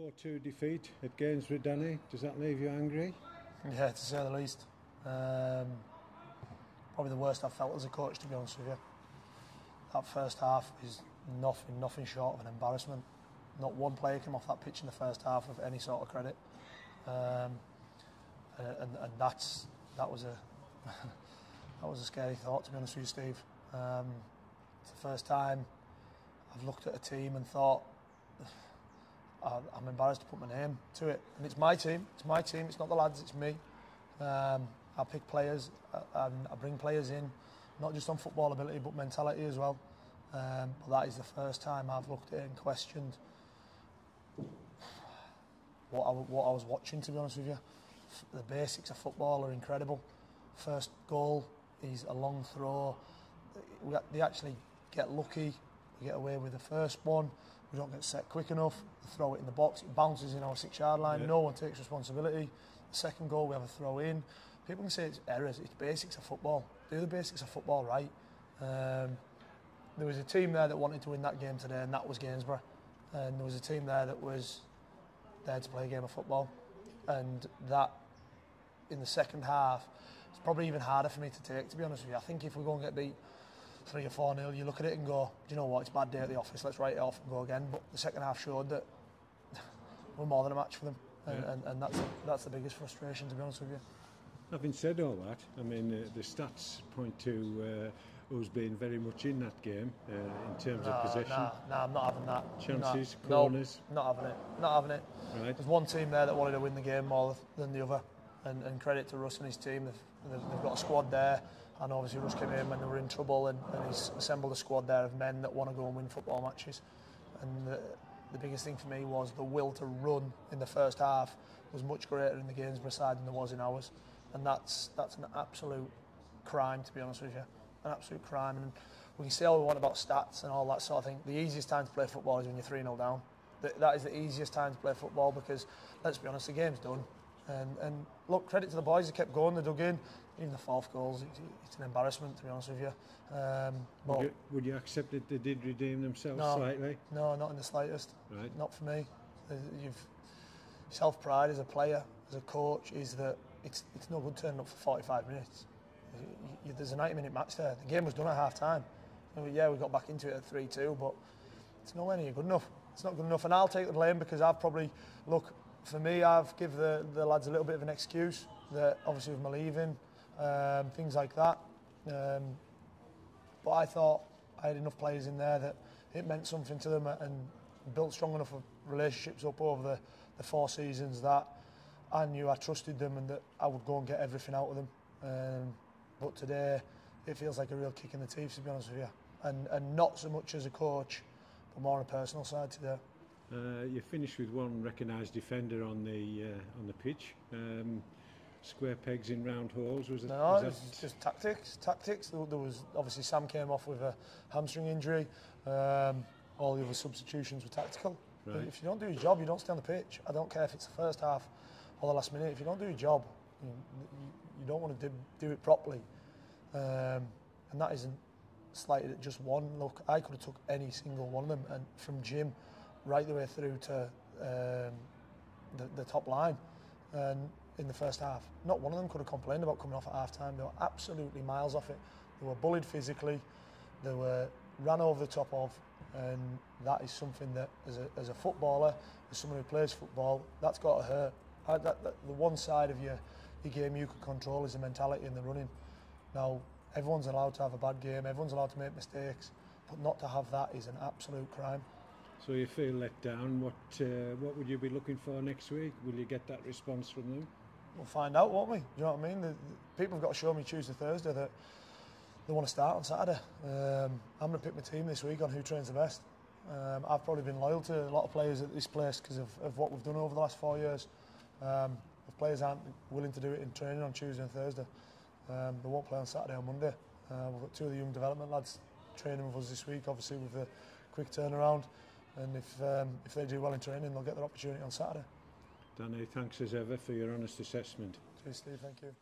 4-2 defeat at Gainsborough, Danny. Does that leave you angry? Yeah, to say the least. Um, probably the worst I've felt as a coach, to be honest with you. That first half is nothing, nothing short of an embarrassment. Not one player came off that pitch in the first half with any sort of credit, um, and, and that's that was a that was a scary thought, to be honest with you, Steve. Um, it's the first time I've looked at a team and thought I'm embarrassed to put my name to it. And it's my team. It's my team. It's not the lads. It's me. Um, I pick players. I, I bring players in, not just on football ability but mentality as well. Um, but that is the first time I've looked at it and questioned what I, what I was watching. To be honest with you, the basics of football are incredible. First goal is a long throw. We, they actually get lucky. We get away with the first one we don't get set quick enough, throw it in the box, it bounces in our six yard line, yeah. no one takes responsibility. The second goal, we have a throw in. People can say it's errors, it's basics of football. Do the basics of football right. Um, there was a team there that wanted to win that game today, and that was Gainsborough. And there was a team there that was there to play a game of football. And that, in the second half, it's probably even harder for me to take, to be honest with you. I think if we go and get beat three or four nil, you look at it and go, do you know what? It's a bad day at the office. Let's write it off and go again. But the second half showed that we're more than a match for them, and, yeah. and, and that's that's the biggest frustration, to be honest with you. Having said all that, I mean uh, the stats point to uh, us being very much in that game uh, in terms no, of possession. No, no, I'm not having that. Chances, no, corners. No, not having it. Not having it. Right. There's one team there that wanted to win the game more than the other, and, and credit to Russ and his team. They've, they've got a squad there and obviously Russ came in when they were in trouble and, and he's assembled a squad there of men that want to go and win football matches. And the, the biggest thing for me was the will to run in the first half was much greater in the Gainsborough side than there was in ours. And that's that's an absolute crime to be honest with you. An absolute crime. And we can say all we want about stats and all that sort of thing. The easiest time to play football is when you're 3-0 down. That is the easiest time to play football because let's be honest the game's done and, and look, credit to the boys, they kept going, they dug in. Even the fourth goal, it's, it's an embarrassment, to be honest with you. Um, but would, you, would you accept that they did redeem themselves no, slightly? No, not in the slightest. Right. Not for me. Uh, you've self-pride as a player, as a coach, is that it's, it's no good turning up for 45 minutes. There's a 90-minute match there. The game was done at half-time. Yeah, we got back into it at 3-2, but it's nowhere near good enough. It's not good enough, and I'll take the blame because I've probably look for me, I've give the, the lads a little bit of an excuse that obviously with my leaving, um, things like that. Um, but I thought I had enough players in there that it meant something to them and built strong enough relationships up over the, the four seasons that I knew I trusted them and that I would go and get everything out of them. Um, but today, it feels like a real kick in the teeth, to be honest with you. And, and not so much as a coach, but more on a personal side today. Uh, you finished with one recognised defender on the uh, on the pitch. Um, square pegs in round holes. Was it? No, was it was just tactics. Tactics. There, there was obviously Sam came off with a hamstring injury. Um, all the other substitutions were tactical. Right. If you don't do your job, you don't stay on the pitch. I don't care if it's the first half or the last minute. If you don't do your job, you, you don't want to do, do it properly. Um, and that isn't slighted at just one. Look, I could have took any single one of them, and from Jim right the way through to um, the, the top line and in the first half. Not one of them could have complained about coming off at half time. They were absolutely miles off it. They were bullied physically. They were ran over the top of. And that is something that, as a, as a footballer, as someone who plays football, that's got to hurt. I, that, that, the one side of your, your game you can control is the mentality and the running. Now, everyone's allowed to have a bad game, everyone's allowed to make mistakes, but not to have that is an absolute crime. So you feel let down. What uh, what would you be looking for next week? Will you get that response from them? We'll find out, won't we? Do you know what I mean? The, the people have got to show me Tuesday, Thursday that they want to start on Saturday. Um, I'm going to pick my team this week on who trains the best. Um, I've probably been loyal to a lot of players at this place because of, of what we've done over the last four years. Um, if players aren't willing to do it in training on Tuesday and Thursday, um, they won't play on Saturday or Monday. Uh, we've got two of the young development lads training with us this week, obviously with the quick turnaround and if um, if they do well in training, they'll get their opportunity on Saturday. Danny, thanks as ever for your honest assessment. Cheers, Steve. Thank you.